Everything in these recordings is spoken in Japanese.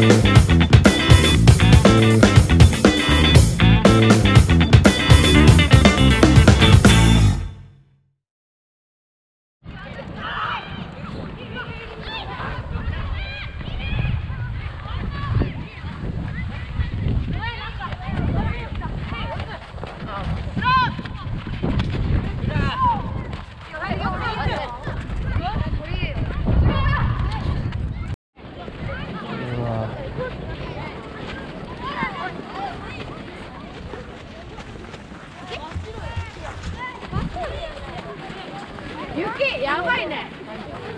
雪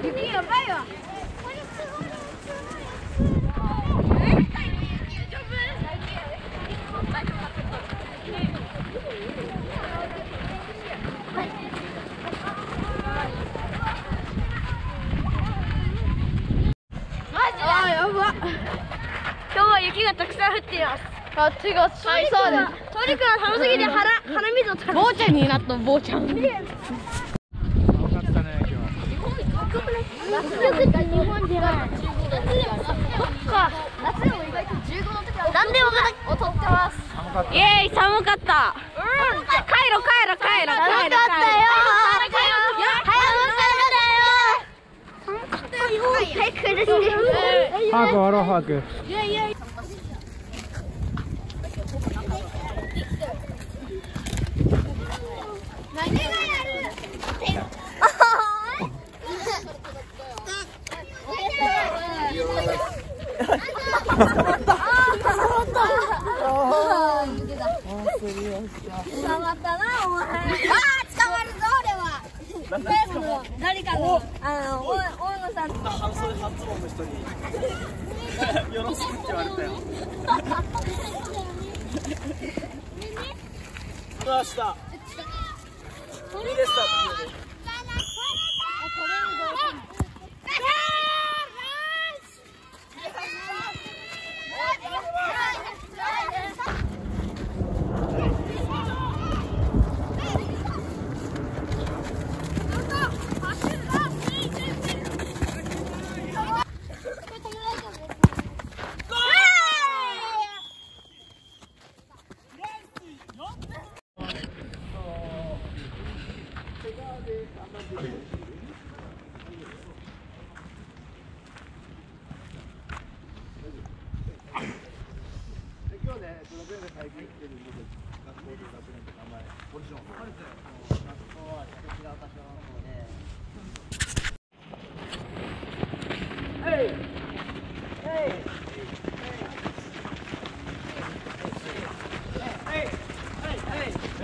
雪やば。いわ今日は雪がたくさん降っています。あっちがそうですトリックが寒すぎて鼻鼻水を坊ちゃんになった坊ちゃん夏でも日本じゃない夏でもそっか夏でも意外と15度とか何でもを取ってます。寒かったイエーイ寒かった。うん帰ろ帰ろ帰ろ。帰ろ帰ろ寒かったよ。寒かったよ早く帰らせて。早く終わろう早く捕まったなお前あー捕まるぞ。俺はの誰かのあの大大野さん半袖初音の人によろしくって言われたよどうした。いいですか今日ね、どのぐらいで最近来てるんで、学校で学年と名は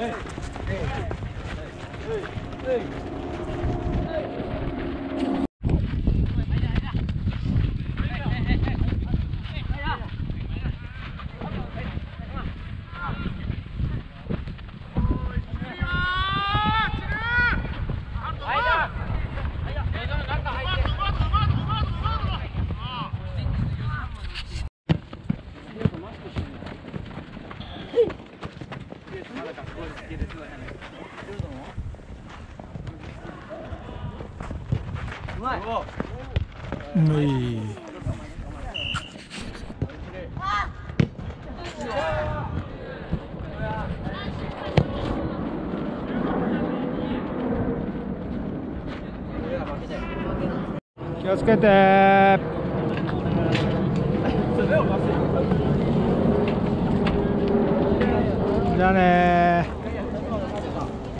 い、むい。気をつけて。じゃあね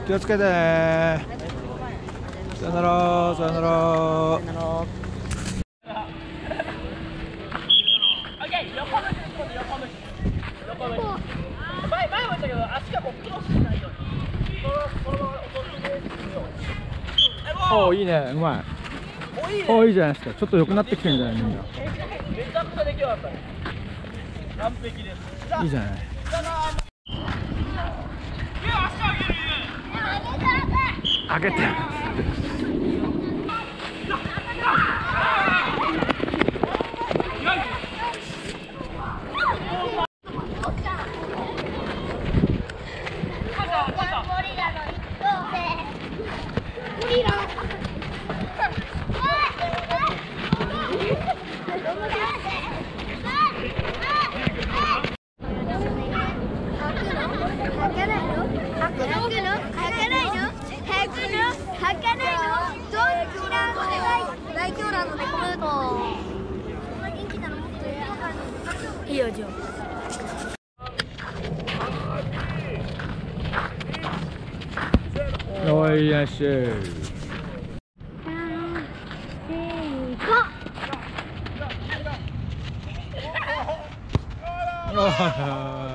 気をつけて。ねさよなら。さよなら。前前も言ったけど足がこうクロスしないようにこのこのまま落としてみようおいいね。うまおい。いねおいいじゃないですか。ちょっと良くなってきてるんじゃないみんな。めちゃくちゃできるかったね完璧ですいいじゃない。開けて。いいよ、じゃあ。Oh, yes, sir. Hello.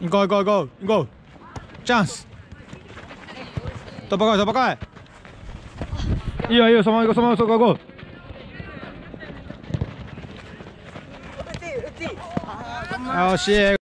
行こう行こう行こう行こうチャンス突破来い突破来いいいよいいよそのまま行こうそのままそこ行こうあ惜しい